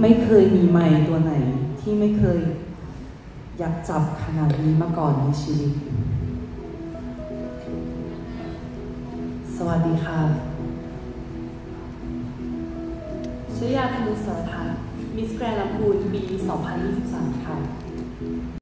ไม่เคยมีไม้ตัวไหน ที่ไม่เคยอยากจับขนาดนี้มาก่อนในชีวิต สวัสดีค่ะชื่อยาธนุสรทัศน์มิสแกรนด์ลำพูนปี 2023 ค่ะ